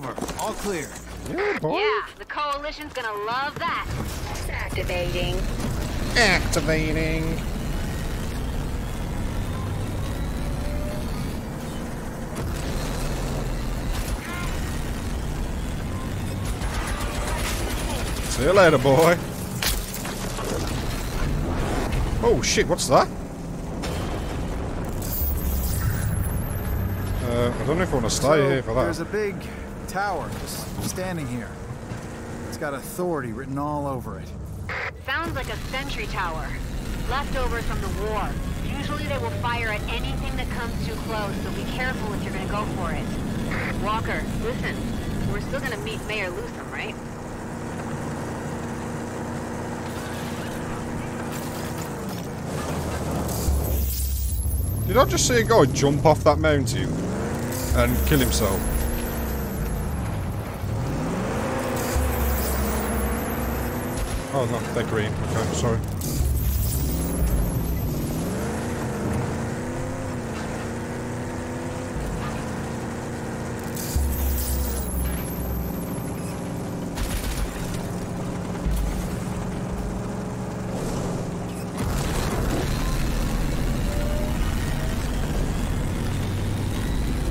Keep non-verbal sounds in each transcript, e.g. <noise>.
over. All clear. Yeah, boy. Yeah, the coalition's gonna love that. Activating. Activating. See you later, boy. Oh shit, what's that? Uh, I don't know if I want to stay So, here for that. There's a big tower just standing here. It's got authority written all over it. Sounds like a sentry tower. Leftovers from the war. Usually they will fire at anything that comes too close, so be careful if you're gonna go for it. Walker, listen. We're still gonna meet Mayor Loosum, right? Did I just see a guy jump off that mountain and kill himself? Oh no, they're green. Okay, sorry.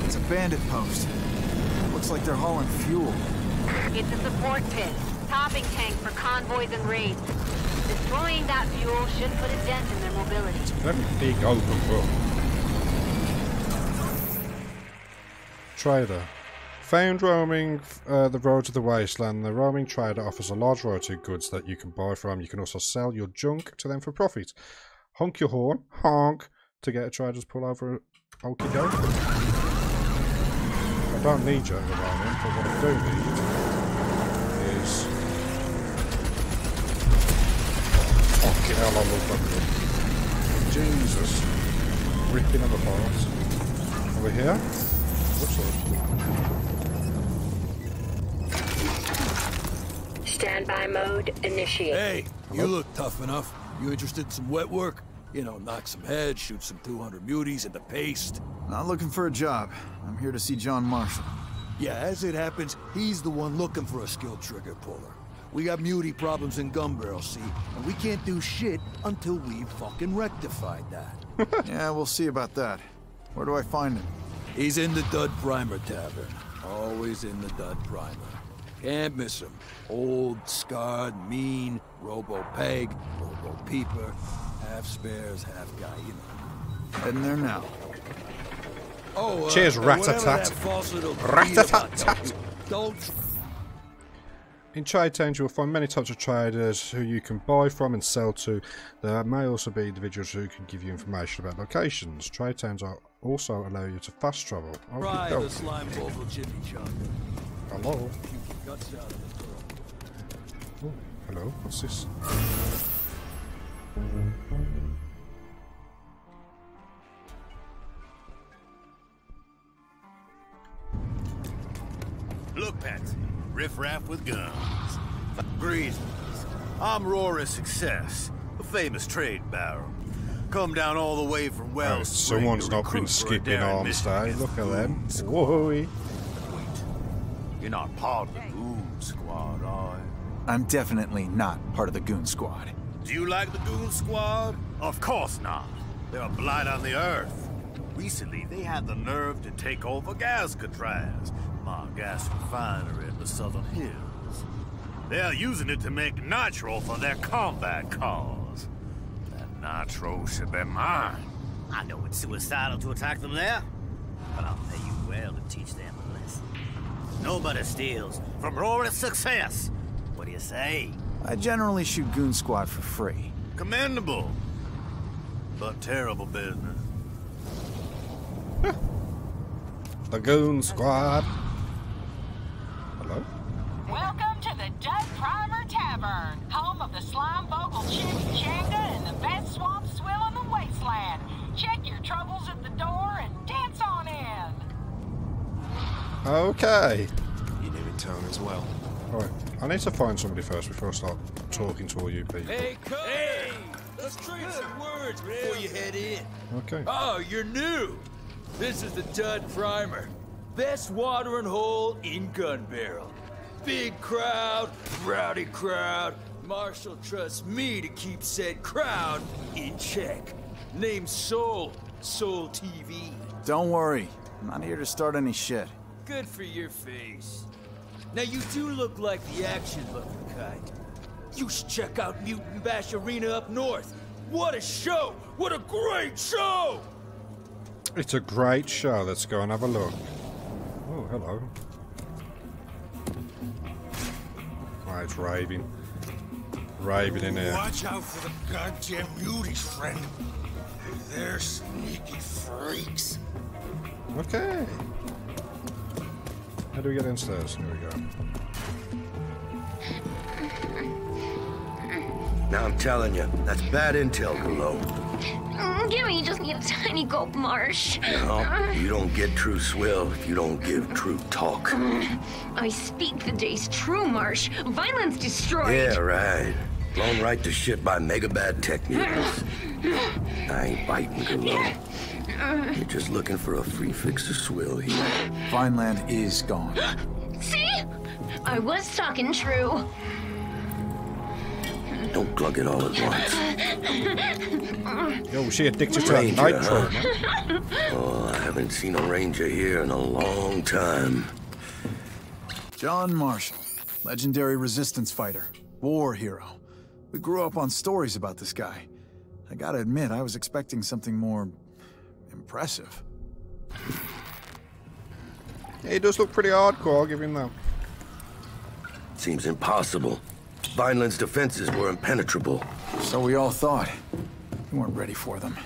It's a bandit post. Looks like they're hauling fuel should put a dent in their mobility. Trader. Found roaming uh, the road to the wasteland, the roaming trader offers a large variety of goods that you can buy from. You can also sell your junk to them for profit. Honk your horn, honk, to get a trader's pull over. Okie doke. I don't need you at the moment, but what I do need is. Fucking hell, I love that gun. Jesus. Ripping them apart. Over here? What's that? Standby mode initiated. Hey, you look tough enough. You interested in some wet work? You know, knock some heads, shoot some 200 muties into paste. Not looking for a job. I'm here to see John Marshall. Yeah, as it happens, he's the one looking for a skilled trigger puller. We got muty problems in Gunbarrel, see? And we can't do shit until we've fucking rectified that. <laughs> yeah, we'll see about that. Where do I find him? He's in the Dud Primer Tavern. Always in the Dud Primer. Can't miss him. Old, scarred, mean, robo-peg, robo-peeper. Half spares, half guy, you know. Heading there now. Oh, uh, Cheers, and whatever rat-a-tat. that Rat-a-tat-tat. Don't In trade towns, you will find many types of traders who you can buy from and sell to. There may also be individuals who can give you information about locations. Trade towns are also allow you to fast travel. Oh, the slime ball Jimmy Chunk. Hello. Guts out of the throat. Oh, hello. What's this? Riff-raff with guns. Greetings. I'm Rory Success, a famous trade baron. Come down all the way from Oh, Wells. Spring someone's to not been skipping arms mission day. Look the at them. Goon Squad. Whoa. You're not part of the Goon Squad, are you? I'm definitely not part of the Goon Squad. Do you like the Goon Squad? Of course not. They're a blight on the earth. Recently, they had the nerve to take over Gascatraz, my gas refinery in the southern hills. They're using it to make nitro for their combat cars. That nitro should be mine. I know it's suicidal to attack them there, but I'll pay you well to teach them a lesson. Nobody steals from Rory's success. What do you say? I generally shoot Goon Squad for free. Commendable, but terrible business. The Goon Squad. Hello? Welcome to the Dud Primer Tavern, home of the slime bogle chick Changa and the best swamp swill in the wasteland. Check your troubles at the door and dance on in. Okay. You new in town as well. Alright. I need to find somebody first before I start talking to all you people. Hey, come Hey! Let's trade some words before you head in. Okay. Oh, you're new. This is the Dud Primer. Best watering hole in Gunbarrel. Big crowd, rowdy crowd. Marshall trusts me to keep said crowd in check. Name Soul, Soul TV. Don't worry. I'm not here to start any shit. Good for your face. Now you do look like the action-looking kind. You should check out Mutant Bash Arena up north. What a show! What a great show! It's a great show. Let's go and have a look. Oh, hello. Oh, it's raving. Raving in there. Watch out for the goddamn muties, friend. They're sneaky freaks. Okay. How do we get downstairs? Here we go. Now I'm telling you, that's bad intel, Galo. Mm, Gimme, you just need a tiny gulp, Marsh. No, you don't get true swill if you don't give true talk. I speak the day's true, Marsh. Violence destroyed. Yeah, right. Blown right to shit by mega bad tech mutants. I ain't biting, Galo. Uh. You're just looking for a free fix of swill here. Vineland is gone. <gasps> See? I was talking true. Don't glug it all at once. Yo, was she addicted to that Ranger, nitro, huh? Oh, I haven't seen a ranger here in a long time. John Marshall, legendary resistance fighter, war hero. We grew up on stories about this guy. I gotta admit, I was expecting something more impressive. Yeah, he does look pretty hardcore, I'll give him that. Seems impossible. Vineland's defenses were impenetrable. So we all thought. We weren't ready for them.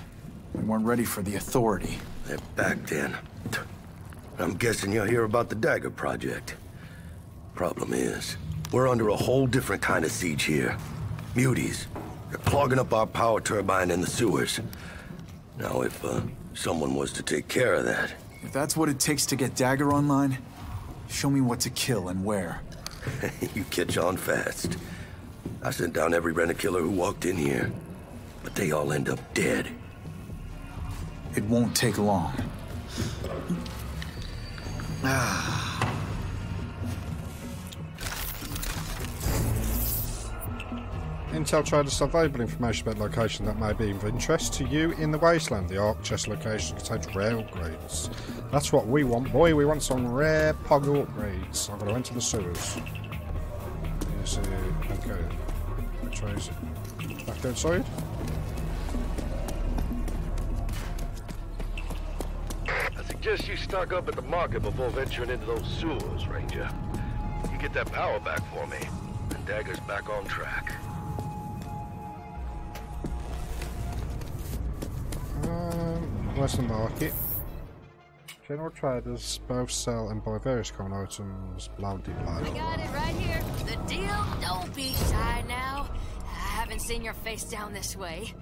We weren't ready for the authority. They're back then. I'm guessing you'll hear about the Dagger Project. Problem is, we're under a whole different kind of siege here. Muties. They're clogging up our power turbine in the sewers. Now, if uh, someone was to take care of that, If that's what it takes to get Dagger online, show me what to kill and where. <laughs> you catch on fast. I sent down every rent-a-killer who walked in here, but they all end up dead. It won't take long. <sighs> Ah. Intel stop valuable information about location that may be of interest to you in the wasteland. The Ark chest location contains rare upgrades. That's what we want, boy. We want some rare poggle upgrades. I'm going to enter the sewers. Is it... Uh, okay. Which way is it? Back outside? I suggest you stock up at the market before venturing into those sewers, Ranger. You get that power back for me, and Dagger's back on track. Where's the market? General traders both sell and buy various common items, blah blah blah. I got it right here. The deal? Don't be shy now. I haven't seen your face down this way.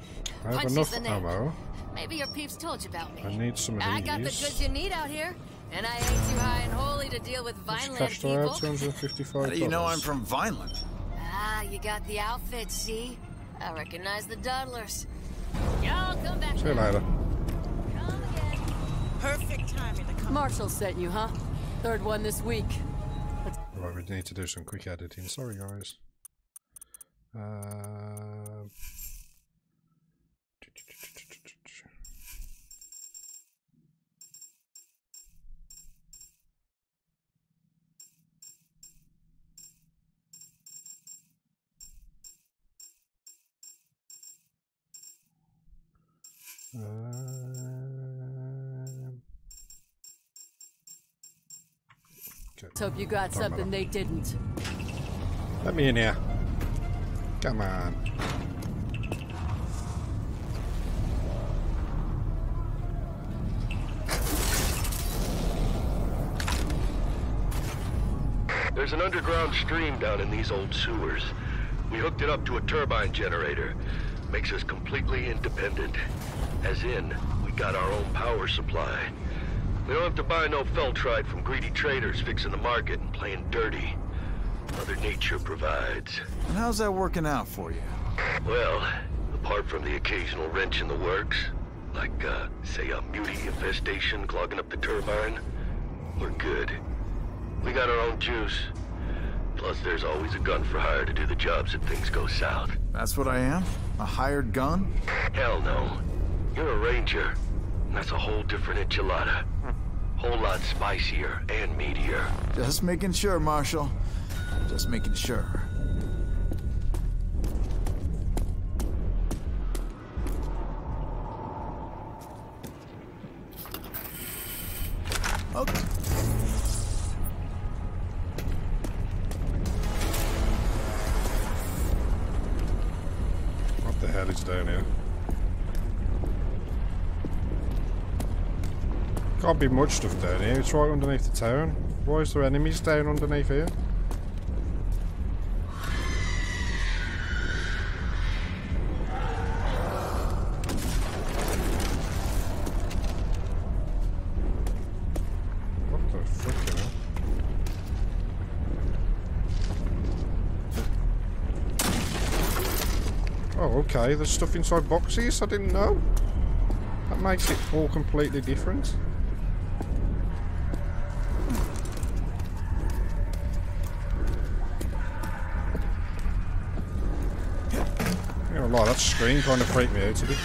I have Punch is enough ammo. Maybe your peeps told you about me. I need some of I got the goods you need out here, and I ain't too high and holy to deal with Vineland Cash people. out 255 How do you know I'm from Vineland? Ah, you got the outfit, see? I recognize the Dudlers. Y'all come back. See you now. later. Perfect timing to come. Marshall sent you, huh? Third one this week. Right, we need to do some quick editing. Sorry, guys. Uh, Let's hope you got Don't something matter. they didn't. Let me in here. Come on. There's an underground stream down in these old sewers. We hooked it up to a turbine generator. Makes us completely independent. As in, we got our own power supply. We don't have to buy no feltrite from greedy traders fixing the market and playing dirty. Mother Nature provides. And how's that working out for you? Well, apart from the occasional wrench in the works, like, uh, say a muty infestation clogging up the turbine, we're good. We got our own juice. Plus, there's always a gun for hire to do the jobs if things go south. That's what I am? A hired gun? Hell no. You're a ranger. And that's a whole different enchilada. Whole lot spicier and meatier. Just making sure, Marshal. Just making sure. Okay. What the hell is down here? Can't be much stuff down here. It's right underneath the town. Why is there enemies down underneath here? What the frick. Oh, okay. There's stuff inside boxes I didn't know. That makes it all completely different. You know, like that screen kind of freaked me out a bit.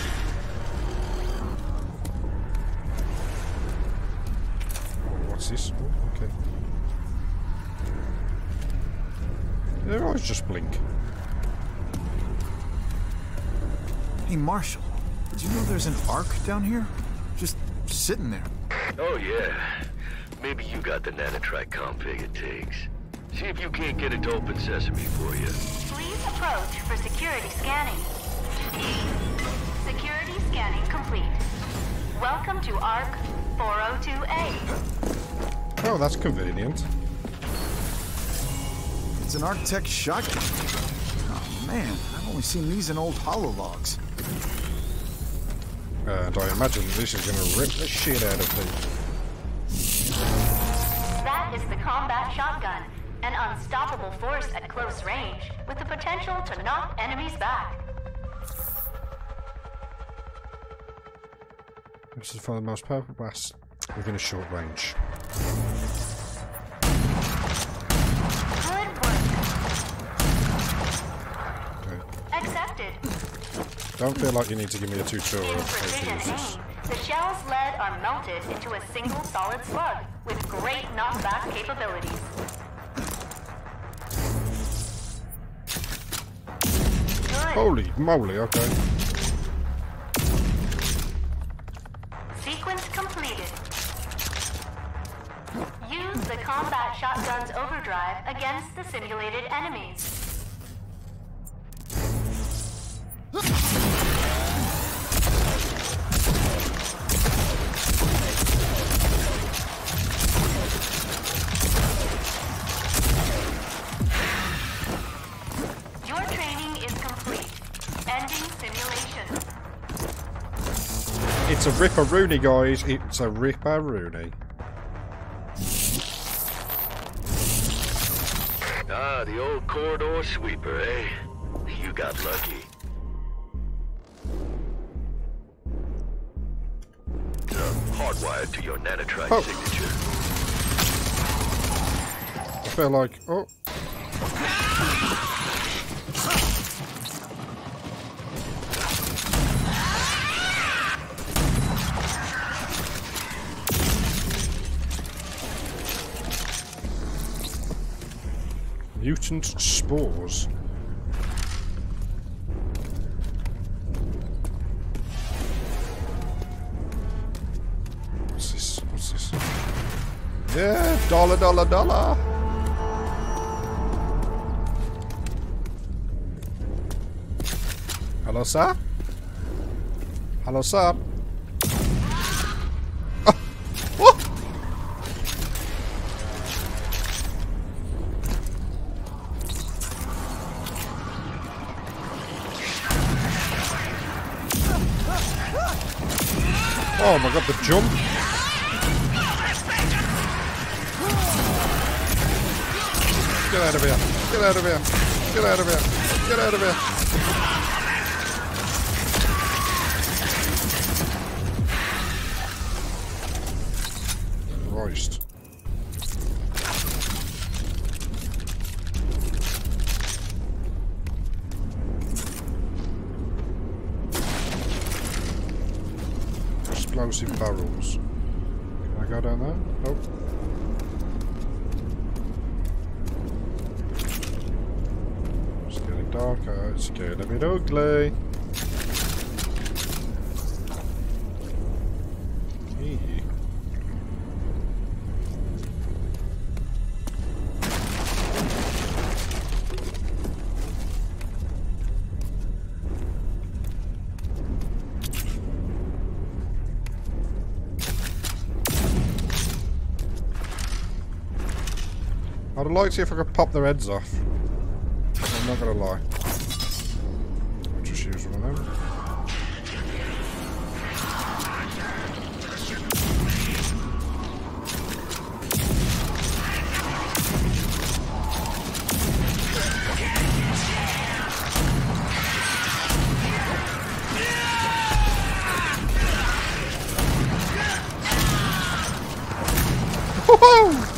What's this? Oh, okay. Their eyes just blink. Hey, Marshall, Did you know there's an Ark down here? Just sitting there. Oh, yeah. Maybe you got the nanotrite config it takes. See if you can't get it to open sesame for you. Please approach for security scanning. Security scanning complete. Welcome to ARC 402A. Oh, that's convenient. It's an Arctech shotgun. Oh, man. I've only seen these in old holologs. And I imagine this is going to rip the shit out of people. That is the combat shotgun, an unstoppable force at close range, with the potential to knock enemies back. This is for the most powerful blast within a short range. Okay. Accepted. Don't feel like you need to give me a tutorial In of how to precision use this. aim, the shell's lead are melted into a single solid slug with great knockback capabilities. Good. Holy moly, okay. Combat shotgun's overdrive against the simulated enemies. Your training is complete. Ending simulation. It's a ripper-rooney, guys. It's a ripper-rooney. Ah, the old corridor sweeper, eh? You got lucky. Uh, hardwired to your nanotrite Oh. signature. I feel like... Oh. Mutant spores. What's this? What's this? Yeah, dollar, dollar, dollar. Hello, sir? Hello, sir? Oh my god, the jump! Get out of here! Get out of here! Get out of here! Get out of here! Explosive barrels. Can I go down there? Nope. It's getting darker. It's getting a bit ugly. Like to see if I could pop their heads off. I'm not gonna lie. I'll just use one of them. Woohoo!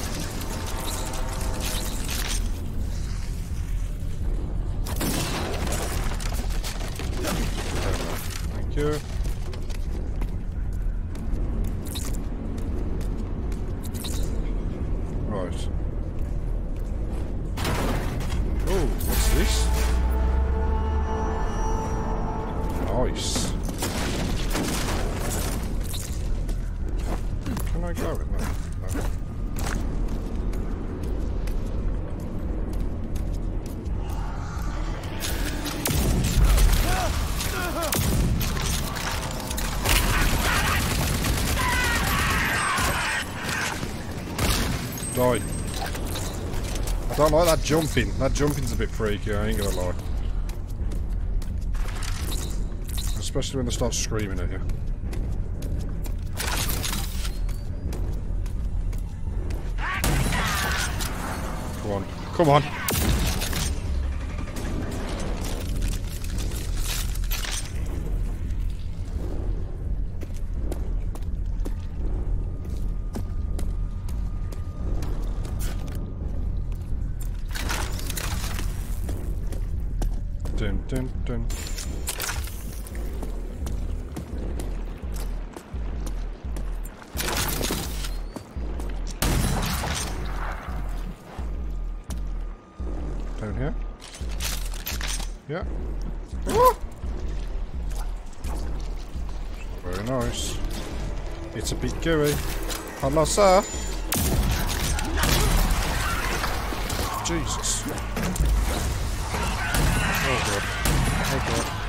I don't like that jumping. That jumping's a bit freaky, I ain't gonna lie. Especially when they start screaming at you. Come on. Come on. Yeah. Ah! Very nice. It's a bit gooey. Hello, sir. Jesus. Oh god. Oh god.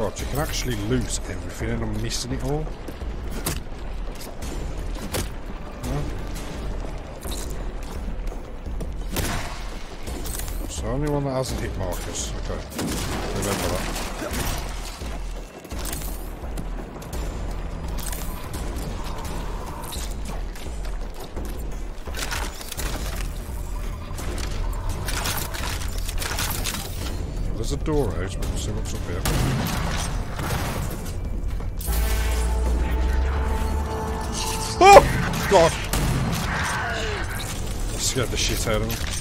God, you can actually lose everything and I'm missing it all. The only one that hasn't hit markers. Okay. Remember that. There's a door out, but we'll see what's up here. Oh! God! Scared the shit out of me.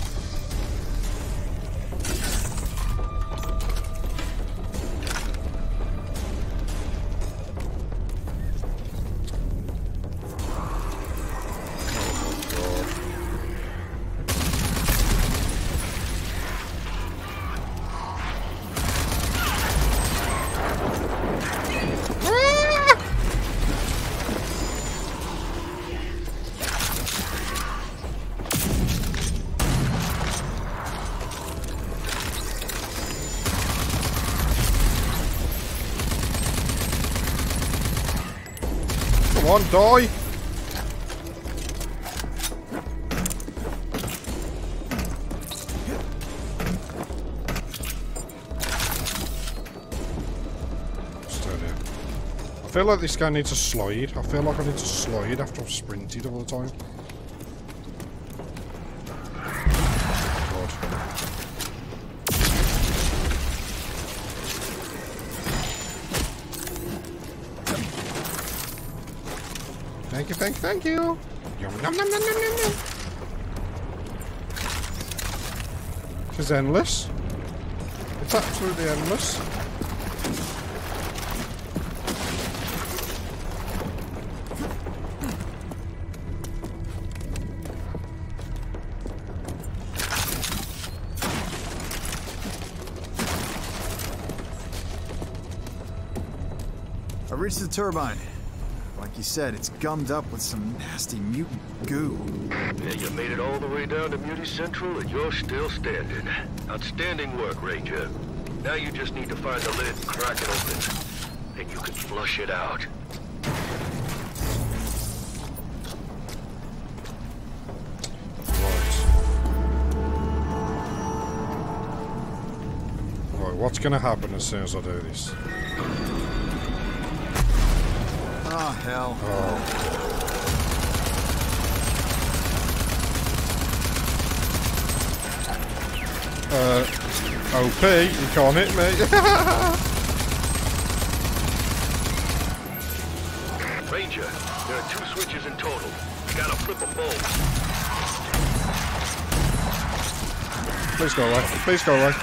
On, die! I feel like this guy needs a slide. I feel like I need to slide after I've sprinted all the time. Thank you, thank you, thank you. Yum, nom, nom, nom, nom, nom, nom. It's endless. It's absolutely endless. I reached the turbine. Like you said, it's gummed up with some nasty mutant goo. Yeah, you made it all the way down to Muty Central and you're still standing. Outstanding work, Ranger. Now you just need to find the lid and crack it open. And you can flush it out. Right, what's going to happen as soon as I do this? Oh, hell. Uh, OP, you can't hit me. <laughs> Ranger, there are two switches in total. You gotta flip them both. Please go away. Please go away.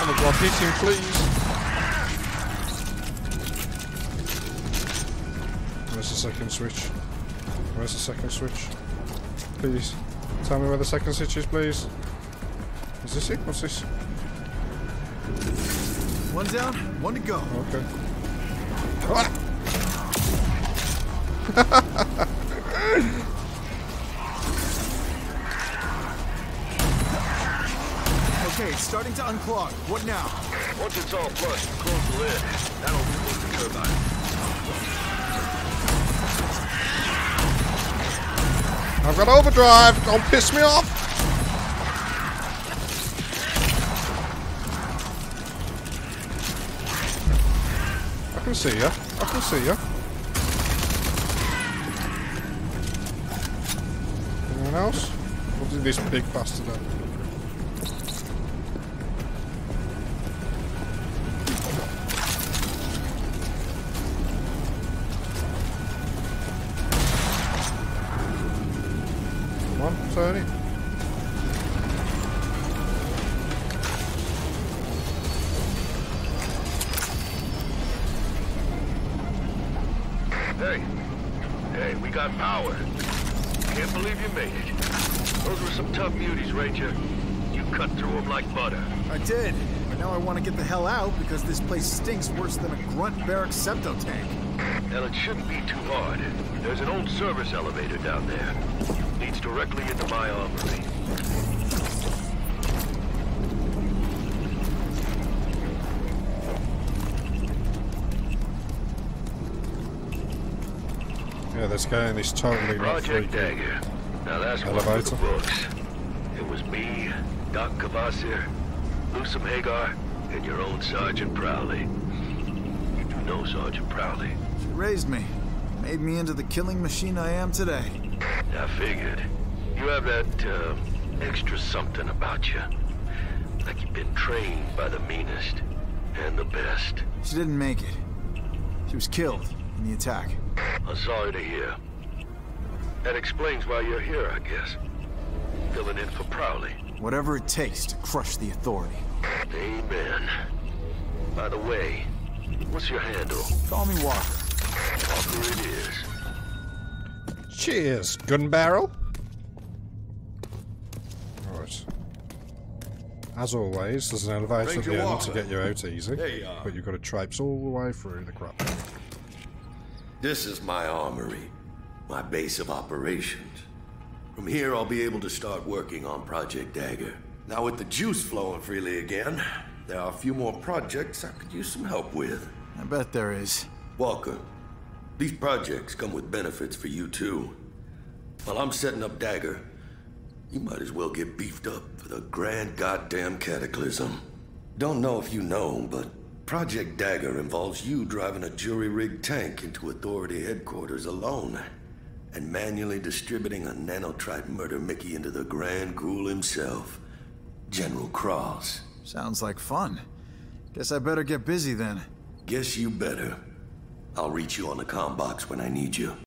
Oh my god, hit him, please. Second switch? Where's the second switch? Please. Tell me where the second switch is, please. Is this it? What's this? One down, one to go. Okay. <laughs> Okay, it's starting to unclog. What now? Once it's all flushed, close the lid. That'll reboot the turbine. I've got overdrive. Don't piss me off. I can see you. I can see you. Anyone else? What did this big bastard do? Got power. Can't believe you made it. Those were some tough muties, Ranger. You cut through them like butter. I did. But now I want to get the hell out because this place stinks worse than a grunt barrack septo tank. Well, it shouldn't be too hard. There's an old service elevator down there. Leads directly into my armory. Yeah, this guy and he's totally not Project freaking. Dagger. Now that's one for Elevator. the books. It was me, Doc Kvasir, Loosum Hagar, and your own Sergeant Prowley. You do know Sergeant Prowley. She raised me. Made me into the killing machine I am today. I figured. You have that, uh, extra something about you. Like you've been trained by the meanest and the best. She didn't make it. She was killed in the attack. I'm sorry to hear. That explains why you're here, I guess. Filling in for Prowley. Whatever it takes to crush the authority. Amen. By the way, what's your handle? Call me Walker. Walker it is. Cheers, Gunbarrel. Right. As always, there's an elevator at the end Walker. to get you out easy. There you. But you've got to traipse all the way through the crap. This is my armory, my base of operations. From here, I'll be able to start working on Project Dagger. Now, with the juice flowing freely again, there are a few more projects I could use some help with. I bet there is. Walker, these projects come with benefits for you too. While I'm setting up Dagger, you might as well get beefed up for the grand goddamn cataclysm. Don't know if you know, but Project Dagger involves you driving a jury-rigged tank into Authority headquarters alone and manually distributing a nanotrite murder Mickey into the Grand Ghoul himself, General Cross. Sounds like fun. Guess I better get busy then. Guess you better. I'll reach you on the comm box when I need you.